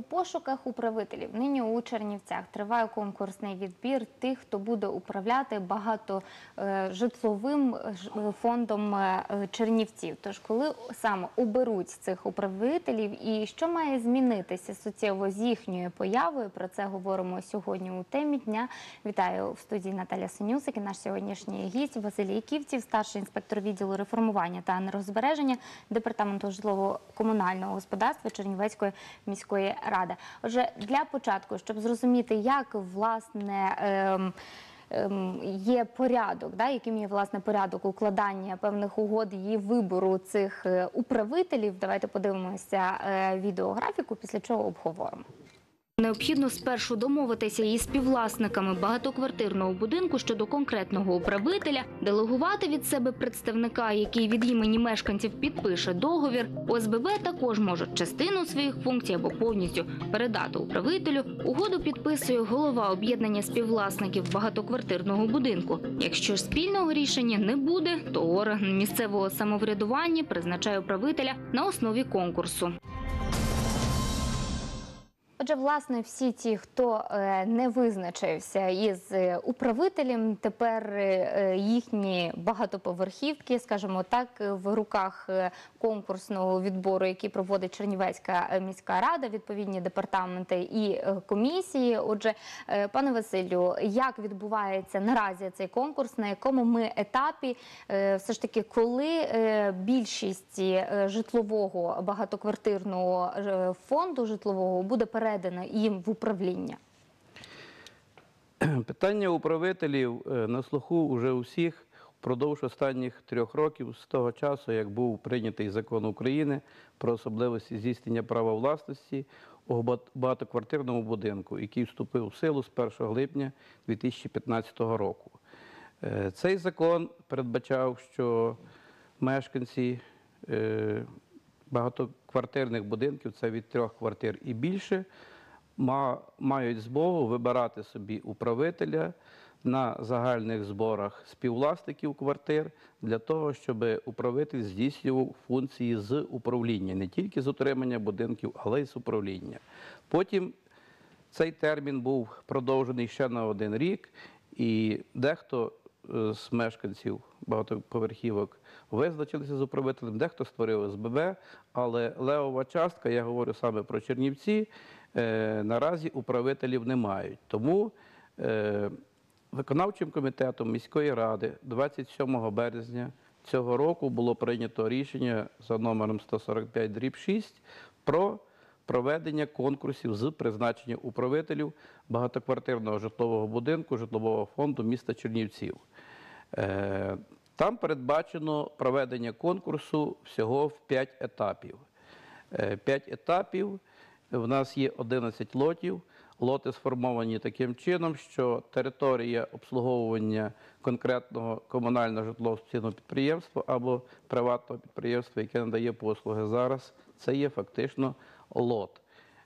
У пошуках управителів нині у Чернівцях триває конкурсний відбір тих, хто буде управляти багатожитловим фондом е, е, Чернівців. Тож, коли саме оберуть цих управителів і що має змінитися суттєво з їхньою появою, про це говоримо сьогодні у темі дня. Вітаю в студії Наталя Синюсик і наш сьогоднішній гість Василій Яківців, старший інспектор відділу реформування та енергозбереження департаменту житлово-комунального господарства Чернівецької міської ради. Отже, для початку, щоб зрозуміти, як власне. Ем, ем, Є порядок, да, яким є власне порядок укладання певних угод і вибору цих е, управителів. Давайте подивимося е, відеографіку, після чого обговоримо. Необхідно спершу домовитися із співвласниками багатоквартирного будинку щодо конкретного управителя, делегувати від себе представника, який від імені мешканців підпише договір. ОСББ також можуть частину своїх функцій або повністю передати управителю. Угоду підписує голова об'єднання співвласників багатоквартирного будинку. Якщо ж спільного рішення не буде, то орган місцевого самоврядування призначає управителя на основі конкурсу. Отже, власне, всі ті, хто е, не визначився із е, управителем, тепер е, їхні багатоповерхівки, скажімо так, в руках конкурсного відбору, який проводить Чернівецька міська рада, відповідні департаменти і комісії. Отже, пане Василю, як відбувається наразі цей конкурс, на якому ми етапі, все ж таки, коли більшість житлового багатоквартирного фонду житлового буде передана їм в управління? Питання управителів е, на слуху вже усіх впродовж останніх трьох років з того часу, як був прийнятий закон України про особливості здійснення права власності у багатоквартирному будинку, який вступив в силу з 1 липня 2015 року. Е, Цей закон передбачав, що мешканці е, багатоквартирних будинків, це від трьох квартир і більше, мають змогу вибирати собі управителя на загальних зборах співвласників квартир для того, щоб управитель здійснював функції з управління, не тільки з утримання будинків, але й з управління. Потім цей термін був продовжений ще на один рік, і дехто з мешканців багатоповерхівок визначилися з управителем, дехто створив СББ, але левова частка, я говорю саме про Чернівці, е, наразі управителів не мають. Тому е, виконавчим комітетом міської ради 27 березня цього року було прийнято рішення за номером 145 дріб 6 про проведення конкурсів з призначення управителів багатоквартирного житлового будинку житлового фонду міста Чернівців. Е, Там передбачено проведення конкурсу всього в 5 етапів. 5 етапів. В нас є 11 лотів. Лоти сформовані таким чином, що територія обслуговування конкретного комунального житлово-соціального підприємства або приватного підприємства, яке надає послуги зараз, це є фактично лот.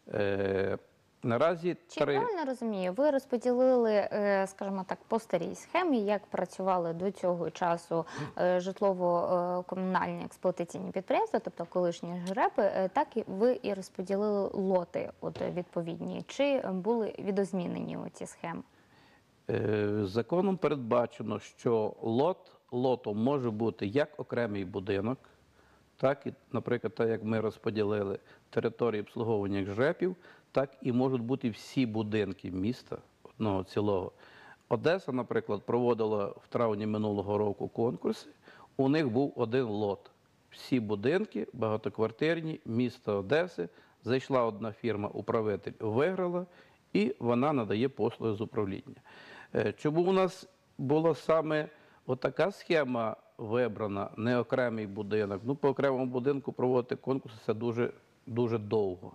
Е, наразі Чи три. правильно розумію? Ви розподілили, е, скажімо так, по старій схемі, як працювали до цього часу е, житлово-комунальні експлуатаційні підприємства, тобто колишні ЖРЕПи, е, так і ви і розподілили лоти, от е, відповідні. Чи були відозмінені ці схеми? Е, Законом передбачено, що лот лотом може бути як окремий будинок, так і, наприклад, так як ми розподілили території обслуговування ЖРЕПів, так і можуть бути всі будинки міста одного цілого. Одеса, наприклад, проводила в травні минулого року конкурси. У них був один лот. Всі будинки багатоквартирні міста Одеси. Зайшла одна фірма, управитель виграла, і вона надає послуги з управління. Е, Чому у нас була саме отака схема вибрана, не окремий будинок? Ну, по окремому будинку проводити конкурси це дуже, дуже довго.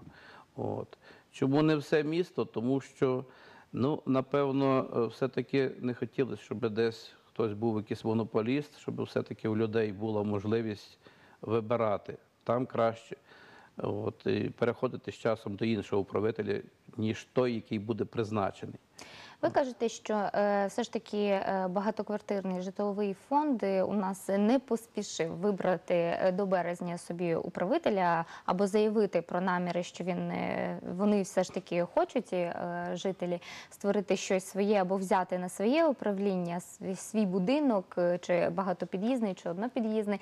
От. Чому не все місто? Тому що, ну, напевно, е, все-таки не хотілося, щоб десь хтось був якийсь монополіст, щоб все-таки у людей була можливість вибирати там краще. От, і переходити з часом до іншого управителя, ніж той, який буде призначений. Ви кажете, що е, все ж таки е, багатоквартирний житловий фонд е, у нас не поспішив вибрати до березня собі управителя або заявити про наміри, що він вони все ж таки хочуть жителі створити щось своє або взяти на своє управління свій, будинок, чи багатопід'їзний, чи однопід'їзний.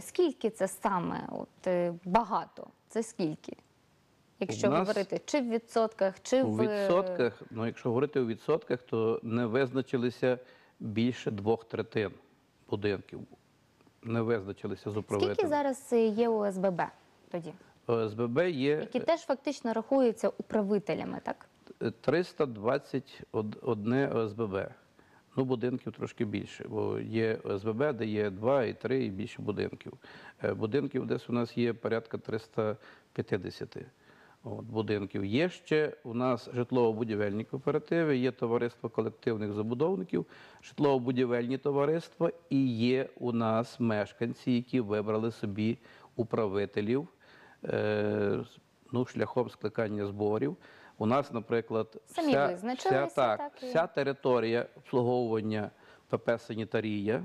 Скільки це саме от, багато? Це скільки? Якщо нас говорити чи в відсотках, чи У в відсотках, ну якщо говорити у відсотках, то не визначилися більше двох третин будинків. Не визначилися з управителем. Скільки зараз е, є ОСББ тоді, ОСББ є які теж фактично рахуються управителями, так? е, 321 ОСББ. Ну, будинків трошки більше, бо є ОСББ, де є 2 і 3 і більше будинків. Е, Будинків десь у нас є порядка 350 от, будинків. Є ще у нас житлово-будівельні кооперативи, є товариство колективних забудовників, житлово-будівельні товариства і є у нас мешканці, які вибрали собі управителів е, ну, шляхом скликання зборів. У нас, наприклад, Самі вся, вся, так, так, і- вся територія обслуговування ПП «Санітарія»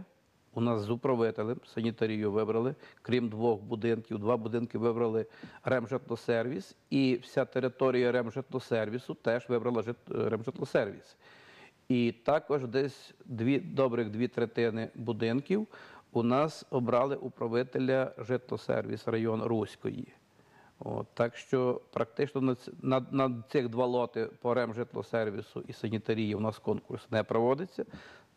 у нас з управителем санітарію вибрали, крім двох будинків. Два будинки вибрали Ремжитлосервіс, і вся територія Ремжитлосервісу теж вибрала Ремжитлосервіс. І також десь дві, добрих дві третини будинків у нас обрали управителя житлосервіс район Руської. От, так що практично на, на, на цих два лоти по ремжитлосервісу і санітарії у нас конкурс не проводиться,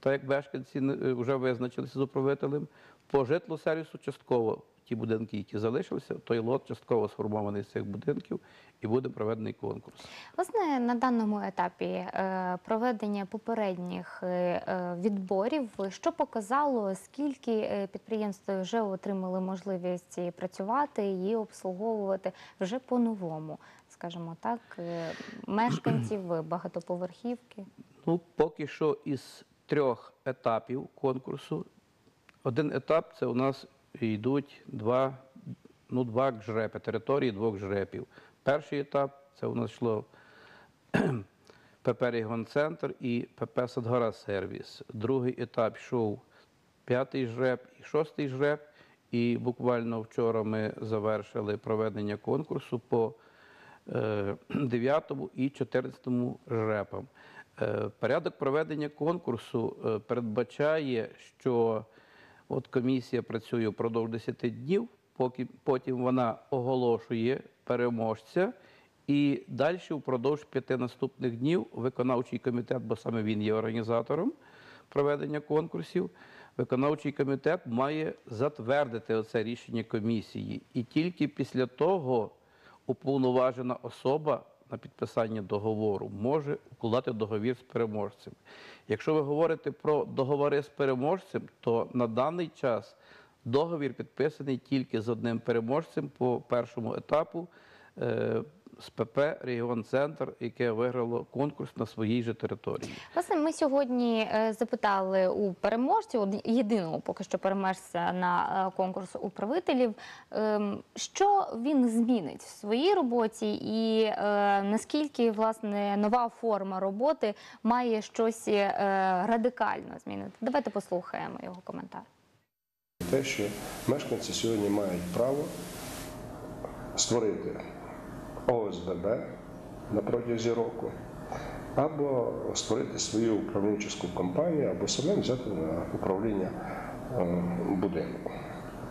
так як мешканці е, вже визначилися з управителем. По житлосервісу частково ті будинки, які залишилися, той лот частково сформований з цих будинків і буде проведений конкурс. Власне, на даному етапі е, проведення попередніх е, відборів, що показало, скільки підприємств вже отримали можливість працювати і обслуговувати вже по-новому, скажімо так, мешканців багатоповерхівки. Ну, поки що із трьох етапів конкурсу. Один етап це у нас йдуть два, ну, два джрепи, території двох жрепів. Перший етап це у нас йшло ПП Регіон-центр і ПП Садгора сервіс. Другий етап йшов п'ятий жреб і шостий жреб. І буквально вчора ми завершили проведення конкурсу по е, 9 і 14 жрепам. Е, Порядок проведення конкурсу е, передбачає, що от комісія працює впродовж 10 днів, поки потім вона оголошує переможця, і далі впродовж п'яти наступних днів виконавчий комітет, бо саме він є організатором проведення конкурсів, виконавчий комітет має затвердити оце рішення комісії. І тільки після того уповноважена особа на підписання договору може укладати договір з переможцем. Якщо ви говорите про договори з переможцем, то на даний час договір підписаний тільки з одним переможцем по першому етапу е, з ПП Регіон Центр, яке виграло конкурс на своїй же території. Власне, ми сьогодні е, запитали у переможців, од- єдиного поки що переможця на е, конкурс управителів, ем, що він змінить в своїй роботі, і е, наскільки власне нова форма роботи має щось радикально змінити. Давайте послухаємо його коментар. Те, що мешканці сьогодні мають право створити ОСББ на протязі року, або створити свою управлінчу компанію, або самим взяти на управління е, будинку.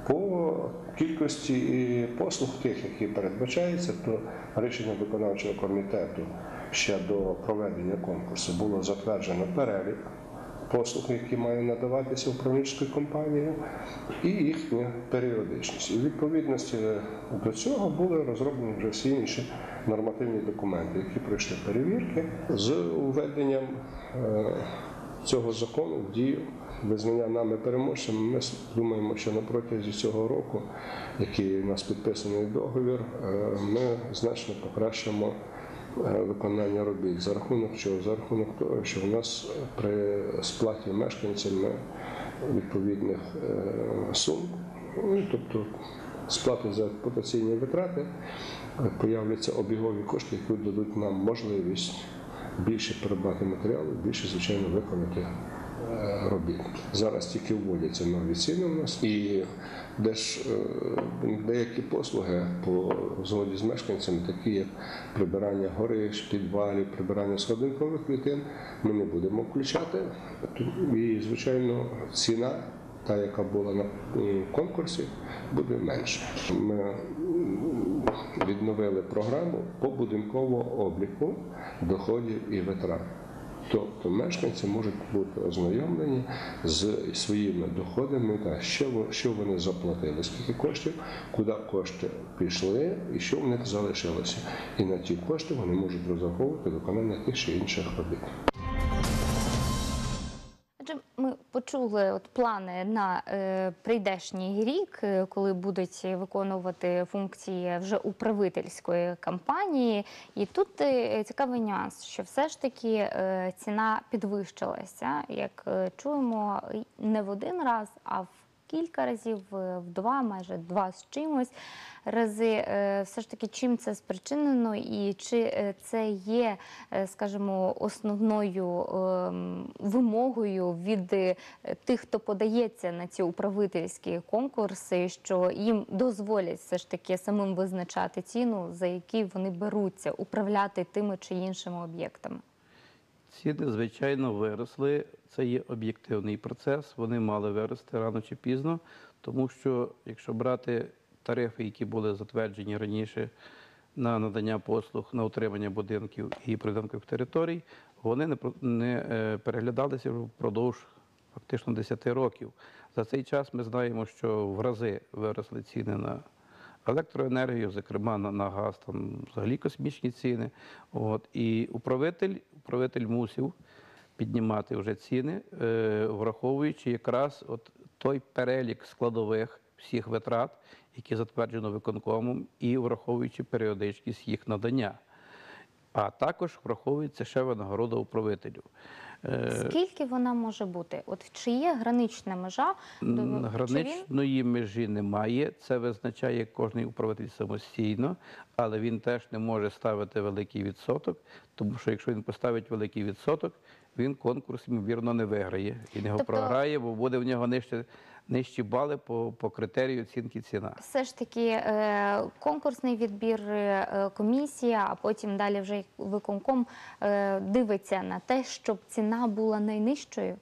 По кількості і послуг тих, які передбачаються, то рішення виконавчого комітету ще до проведення конкурсу було затверджено перелік послуг, які має надаватися управлінською компанією, і їхня періодичність. І відповідності до цього були розроблені вже всі інші нормативні документи, які пройшли перевірки з введенням е, цього закону в дію. Визнання нами переможцями, ми думаємо, що на протязі цього року, який у нас підписаний договір, е, ми значно покращимо виконання робіт. За рахунок чого? За рахунок того, що в нас при сплаті мешканцями відповідних е, сум, ну, тобто сплати за експлуатаційні витрати, е, появляться обігові кошти, які дадуть нам можливість більше перебрати матеріалу, більше, звичайно, виконати е, робіт. Зараз тільки вводяться нові ціни у нас, і де ж е, деякі послуги по згоді з мешканцями, такі як прибирання горищ, підвалів, прибирання сходинкових клітин, ми не будемо включати. І, звичайно, ціна, та, яка була на конкурсі, буде менша. Ми відновили програму побудинкового обліку доходів і витрат. Тобто мешканці можуть бути ознайомлені з своїми доходами, та що, що вони заплатили, скільки коштів, куди кошти пішли і що в них залишилося. І на ті кошти вони можуть розраховувати виконання тих чи інших робіт. Почули от плани на е, прийдешній рік, е, коли будуть виконувати функції вже управительської кампанії. І тут е, цікавий нюанс, що все ж таки е, ціна підвищилася, як е, чуємо, не в один раз, а в кілька разів, е, в два, майже два з чимось рази. Е, Все ж таки, чим це спричинено, і чи е, це є, скажімо, основною ем, вимогою від тих, хто подається на ці управительські конкурси, що їм дозволять все ж таки самим визначати ціну, за які вони беруться управляти тими чи іншими об'єктами. Ціни, звичайно, виросли. Це є об'єктивний процес. Вони мали вирости рано чи пізно, тому що якщо брати тарифи, які були затверджені раніше на надання послуг на утримання будинків і придаткових територій, вони не, е, переглядалися впродовж фактично 10 років. За цей час ми знаємо, що в рази виросли ціни на електроенергію, зокрема на, на газ, там взагалі космічні ціни. От, і управитель, управитель мусив піднімати вже ціни, е, враховуючи якраз от той перелік складових всіх витрат, які затверджено виконкомом, і враховуючи періодичність їх надання. А також враховується ще винагорода управителю. Е, Скільки вона може бути? От чи є гранична межа? він- Граничної межі немає. Це визначає кожний управитель самостійно, але він теж не може ставити великий відсоток, тому що якщо він поставить великий відсоток, він конкурс ймовірно не виграє не його Тобто- програє, бо буде в нього нижче, нижчі бали по, по критерію оцінки ціна. Все ж таки е, конкурсний відбір, е, комісія, а потім далі вже виконком е, дивиться на те, щоб ціна була найнижчою.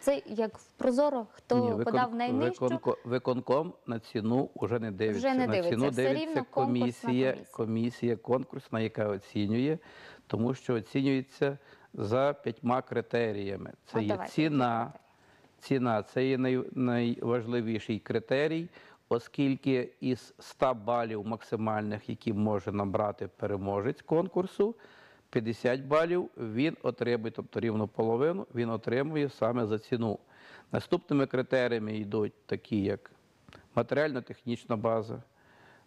Це як в Прозоро, хто Ні, подав викон- найнижчу, виконко- виконком на ціну вже не дивиться. Вже не на дивиться. ціну Все дивиться рівно комісія, комісія. комісія конкурсна, яка оцінює, тому що оцінюється за п'ятьма критеріями. Це От є давайте, ціна. Ціна це є найважливіший критерій, оскільки із 100 балів максимальних, які може набрати переможець конкурсу, 50 балів він отримує, тобто рівно половину, він отримує саме за ціну. Наступними критеріями йдуть такі, як матеріально-технічна база,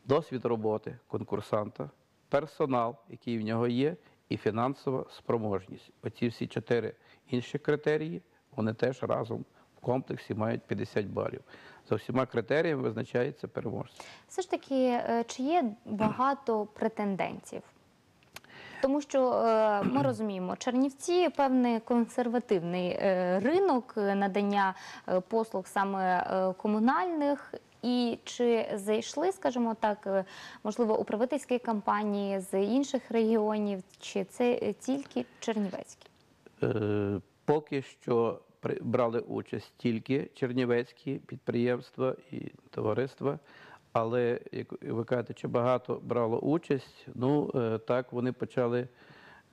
досвід роботи конкурсанта, персонал, який в нього є, і фінансова спроможність. Оці всі чотири інші критерії, вони теж разом комплексі мають 50 балів. За всіма критеріями визначається переможець. все ж таки, е, чи є багато претендентів? Тому що е, ми розуміємо, Чернівці певний консервативний е, ринок надання послуг саме комунальних. І чи зайшли, скажімо так, можливо, управительські компанії з інших регіонів, чи це тільки Чернівецькі? Поки що брали участь тільки чернівецькі підприємства і товариства, але як ви кажете, чи багато брало участь? Ну е, так вони почали.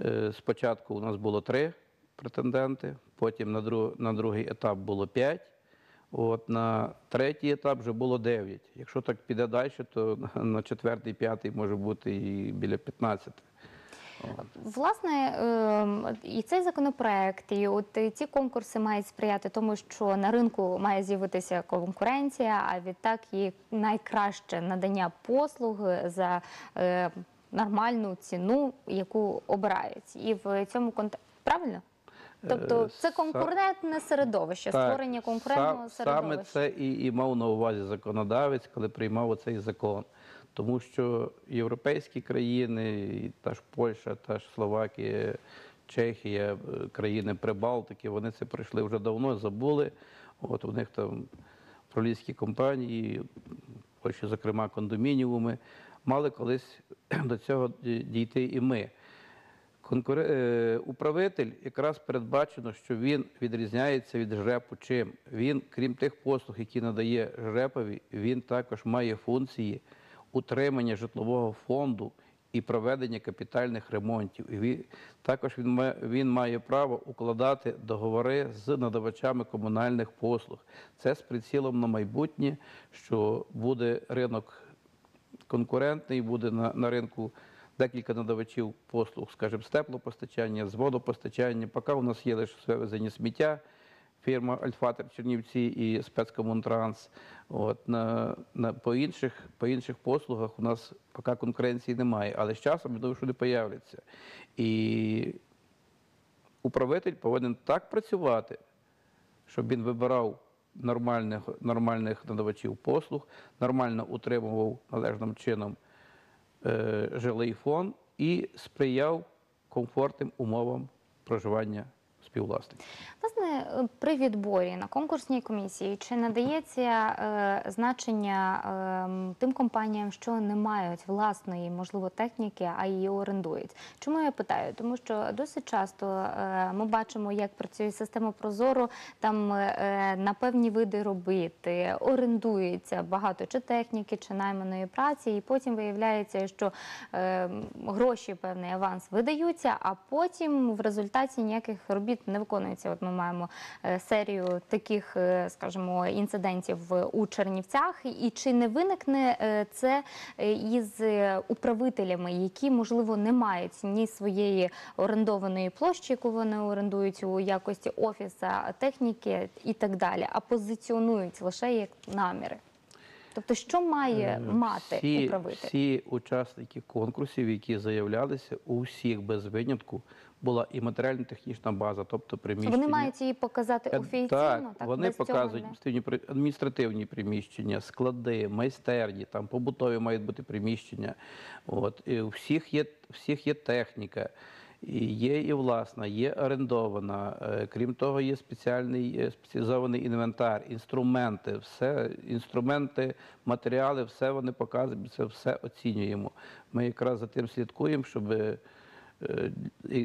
е, Спочатку у нас було три претенденти, потім на, друг, на другий етап було п'ять. От на третій етап вже було 9. Якщо так піде далі, то на- четвертий, п'ятий може бути і біля 15. Власне, ем, і цей законопроект, і от ці конкурси мають сприяти тому, що на ринку має з'явитися конкуренція, а відтак і найкраще надання послуг за е, нормальну ціну, яку обирають. І в цьому контексті правильно? Тобто Е, це конкурентне середовище, Так, створення конкурентного сам- середовища. Саме це і, і мав на увазі законодавець, коли приймав цей закон. Тому що європейські країни, та ж Польща, та ж Словакія, Чехія, е, країни Прибалтики, вони це пройшли вже давно, забули. От у них там проліські компанії, ось, зокрема кондомініуми, мали колись до цього дійти і ми. Конкуре... е, Управитель якраз передбачено, що він відрізняється від ЖРЕПу чим. Він, крім тих послуг, які надає ЖРЕПові, він також має функції утримання житлового фонду і проведення капітальних ремонтів. І він, також він має, він має право укладати договори з надавачами комунальних послуг. Це з прицілом на майбутнє, що буде ринок конкурентний, буде на, на ринку декілька надавачів послуг, скажімо, з теплопостачання, з водопостачання. Поки у нас є лише вивезення сміття, фірма Альфатер Чернівці і спецкомунтранс. От, на, на, по, інших, по інших послугах у нас поки конкуренції немає, але з часом я думаю, що не появляться. І управитель повинен так працювати, щоб він вибирав нормальних, нормальних надавачів послуг, нормально утримував належним чином е, жилий фонд і сприяв комфортним умовам проживання співвласників. Е, при відборі на конкурсній комісії чи надається е, значення е, тим компаніям, що не мають власної, можливо, техніки, а її орендують? Чому я питаю? Тому що досить часто е, ми бачимо, як працює система Прозоро, там на певні види робити орендується багато чи техніки, чи найманої праці, і потім виявляється, що е, гроші певний аванс видаються, а потім в результаті ніяких робіт не виконується. От ми маємо серію таких, е, скажімо, інцидентів у Чернівцях. І чи не виникне е, це е, із е, управителями, які можливо не мають ні своєї орендованої площі, яку вони орендують у якості офіса, техніки і так далі, а позиціонують лише як наміри? Тобто, що має мати всі, управитель? Всі учасники конкурсів, які заявлялися, у всіх без винятку була і матеріально-технічна база, тобто приміщення. Вони мають її показати Е, офіційно, так, так, вони показують адміністративні, приміщення, склади, майстерні, там побутові мають бути приміщення. От. І у всіх є, всіх є техніка. Є і власна, є орендована. Е, Крім того, є спеціальний е, спеціалізований інвентар, інструменти, все, інструменти, матеріали, все вони показують, це все оцінюємо. Ми якраз за тим слідкуємо, щоб е,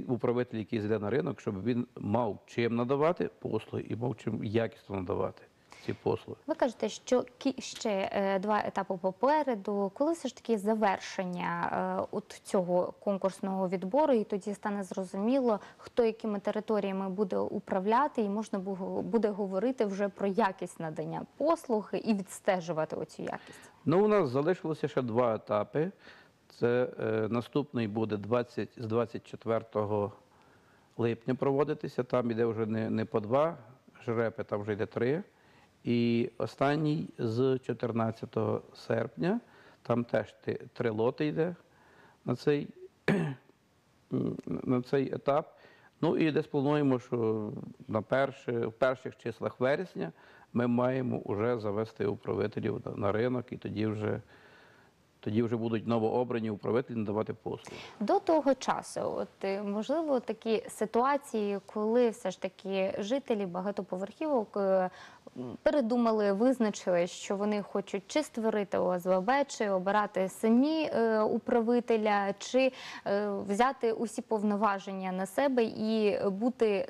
управитель, який зайде на ринок, щоб він мав чим надавати послуги і мав чим якісно надавати ці послуги. Ви кажете, що ще е, два етапи попереду. Коли все ж таки завершення е, от цього конкурсного відбору, і тоді стане зрозуміло, хто якими територіями буде управляти, і можна бу- буде говорити вже про якість надання послуг і відстежувати оцю якість. Ну, у нас залишилося ще два етапи. Це е, наступний буде 20, з 24 липня проводитися. Там іде вже не, не по два жрепи, там вже йде три. І останній з 14 серпня, там теж три лоти йде на цей, на цей етап. Ну і десь плануємо, що на перші, в перших числах вересня ми маємо вже завести управителів на ринок, і тоді вже, тоді вже будуть новообрані управителі надавати послуги. До того часу, от е, можливо, такі ситуації, коли все ж таки жителі багатоповерхівок е, передумали, визначили, що вони хочуть чи створити ОСВБ, чи обирати самі е, управителя, чи взяти усі повноваження на себе і бути.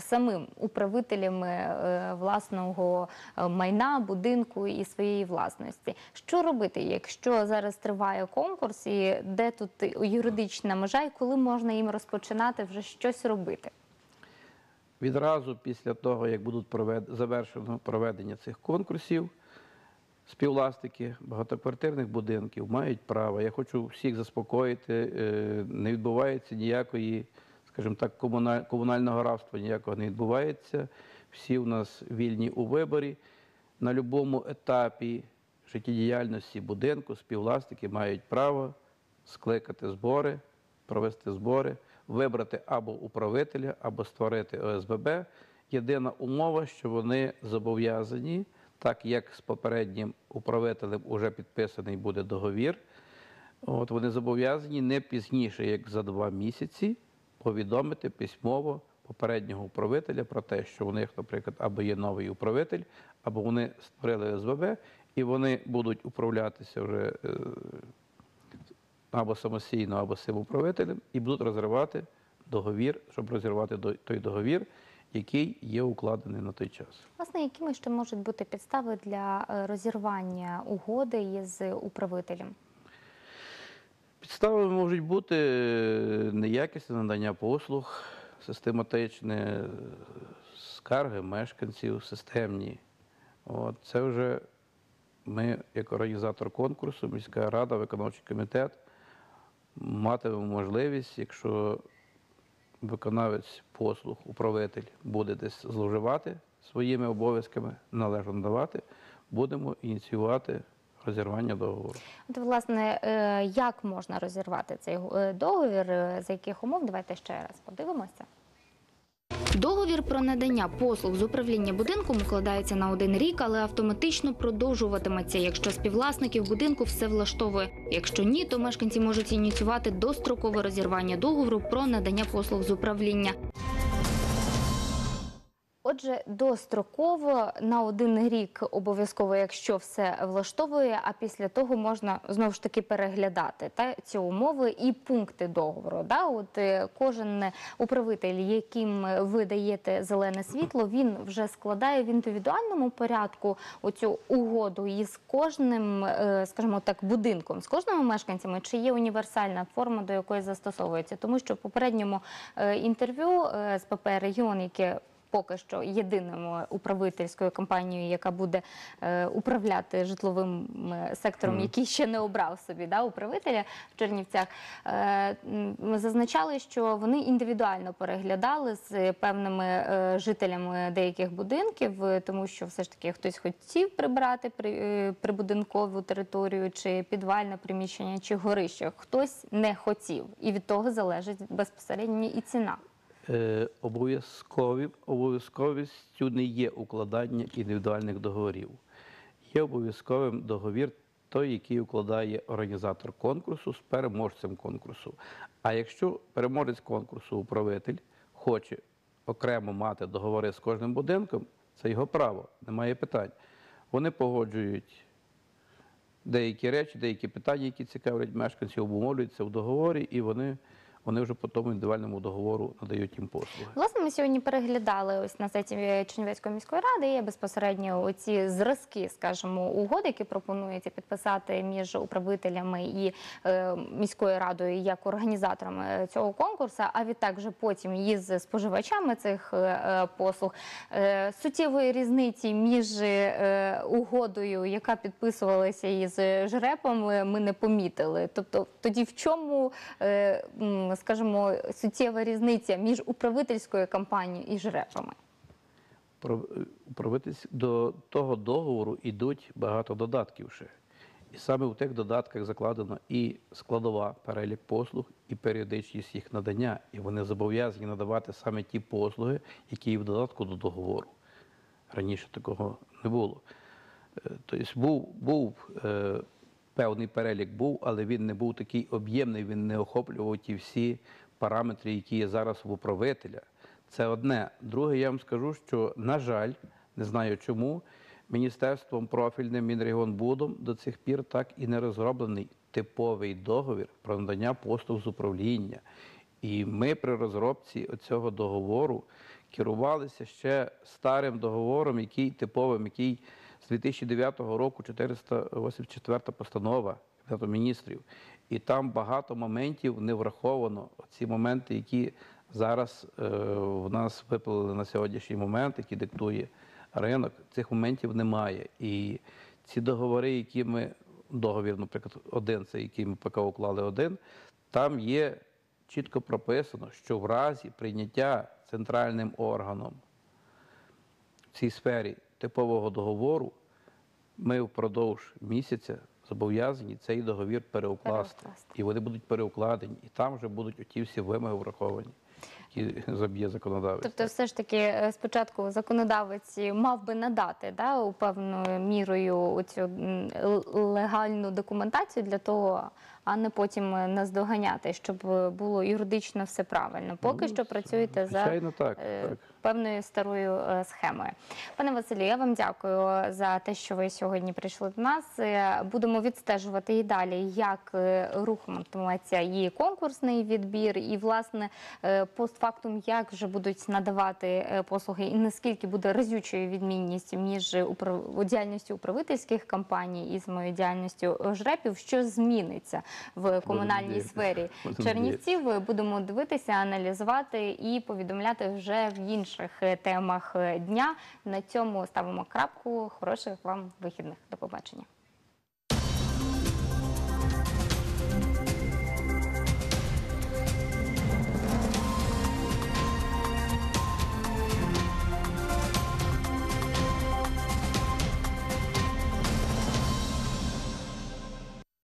Самим управителями е, власного е, майна, будинку і своєї власності. Що робити, якщо зараз триває конкурс, і де тут юридична межа, і коли можна їм розпочинати вже щось робити? Відразу після того, як будуть завершено проведення цих конкурсів, співвласники багатоквартирних будинків мають право. Я хочу всіх заспокоїти, е, не відбувається ніякої, скажімо так, комунального рабства ніякого не відбувається. Всі у нас вільні у виборі. На будь-якому етапі життєдіяльності будинку співвласники мають право скликати збори, провести збори, вибрати або управителя, або створити ОСББ. Єдина умова, що вони зобов'язані, так як з попереднім управителем вже підписаний буде договір, от вони зобов'язані не пізніше, як за два місяці повідомити письмово попереднього управителя про те, що у них, наприклад, або є новий управитель, або вони створили СВБ, і вони будуть управлятися вже е, або самостійно, або з цим управителем, і будуть розривати договір, щоб розірвати той договір, який є укладений на той час. Власне, якими ще можуть бути підстави для е, розірвання угоди із управителем? Підставами можуть бути е, неякісне надання послуг, систематичне, скарги мешканців, системні. От, це вже ми, як організатор конкурсу, міська рада, виконавчий комітет, матимемо можливість, якщо виконавець послуг, управитель буде десь зловживати своїми обов'язками, належно надавати, будемо ініціювати розірвання договору. От, власне, е, як можна розірвати цей е, договір, е, за яких умов? Давайте ще раз подивимося. Договір про надання послуг з управління будинком укладається на один рік, але автоматично продовжуватиметься, якщо співвласників будинку все влаштовує. Якщо ні, то мешканці можуть ініціювати дострокове розірвання договору про надання послуг з управління. Отже, достроково на один рік обов'язково, якщо все влаштовує, а після того можна знову ж таки переглядати та ці умови і пункти договору. Да? От е, кожен управитель, яким ви даєте зелене світло, він вже складає в індивідуальному порядку оцю угоду із кожним, е, скажімо так, будинком, з кожними мешканцями, чи є універсальна форма, до якої застосовується, тому що в попередньому е, інтерв'ю з ПП регіон, яке поки що єдиною управительською компанією, яка буде е, управляти житловим сектором, який ще не обрав собі да, управителя в Чернівцях. Е, ми зазначали, що вони індивідуально переглядали з певними е, жителями деяких будинків, тому що все ж таки хтось хотів прибрати прибудинкову територію, чи підвальне приміщення, чи горище. Хтось не хотів, і від того залежить безпосередньо і ціна. Е, обов'язкові, обов'язковістю не є укладання індивідуальних договорів. Є обов'язковим договір той, який укладає організатор конкурсу з переможцем конкурсу. А якщо переможець конкурсу, управитель, хоче окремо мати договори з кожним будинком, це його право, немає питань. Вони погоджують деякі речі, деякі питання, які цікавлять мешканців, обумовлюються в договорі, і вони, вони вже по тому індивідуальному договору надають їм послуги. Власне, ми сьогодні переглядали ось на сайті Чернівецької міської ради. Є безпосередньо оці зразки, скажімо, угод, які пропонується підписати між управителями і е, міською радою як організаторами е, цього конкурсу. А відтак вже потім із споживачами цих е, е, послуг Е, суттєвої різниці між е, угодою, яка підписувалася із жрепом, е, ми не помітили. Тобто, тоді в чому, е, м, скажімо, суттєва різниця між управительською кампанією і жрепами? До того договору йдуть багато додатків ще. І саме в тих додатках закладено і складова перелік послуг, і періодичність їх надання. І вони зобов'язані надавати саме ті послуги, які є в додатку до договору. Раніше такого не було. Е, Тобто був, був е, певний перелік був, але він не був такий об'ємний, він не охоплював ті всі параметри, які є зараз в управителя. Це одне. Друге, я вам скажу, що, на жаль, не знаю чому, міністерством профільним Мінрегіонбудом до цих пір так і не розроблений типовий договір про надання послуг з управління. І ми при розробці цього договору керувалися ще старим договором, який типовим, який 2009 року 484 постанова Кабінету міністрів. І там багато моментів не враховано. Ці моменти, які зараз е, в нас виплили на сьогоднішній момент, які диктує ринок, цих моментів немає. І ці договори, які ми договір, наприклад, один, це який ми ПК уклали один, там є чітко прописано, що в разі прийняття центральним органом в цій сфері типового договору ми впродовж місяця зобов'язані цей договір переукласти. Переукласти. І вони будуть переукладені, і там вже будуть оті всі вимоги враховані. які заб'є законодавець. Тобто, все ж таки, е, спочатку законодавець мав би надати да, у певною мірою цю легальну документацію для того, а не потім наздоганяти, щоб е, було юридично все правильно. Поки Ну, що працюєте за так. е, так. певною старою е, схемою. Пане Василю, я вам дякую за те, що ви сьогодні прийшли до нас. Е, Будемо відстежувати і далі, як е, рухатиметься і конкурсний відбір, і власне е, постфактум, як вже будуть надавати е, послуги, і наскільки буде разючою відмінність між діяльністю управительських компаній і самою діяльністю жрепів, що зміниться в комунальній сфері Чернівців. Будемо дивитися, аналізувати і повідомляти вже в інших е, темах е, дня. На цьому ставимо крапку. Хороших вам вихідних. До побачення.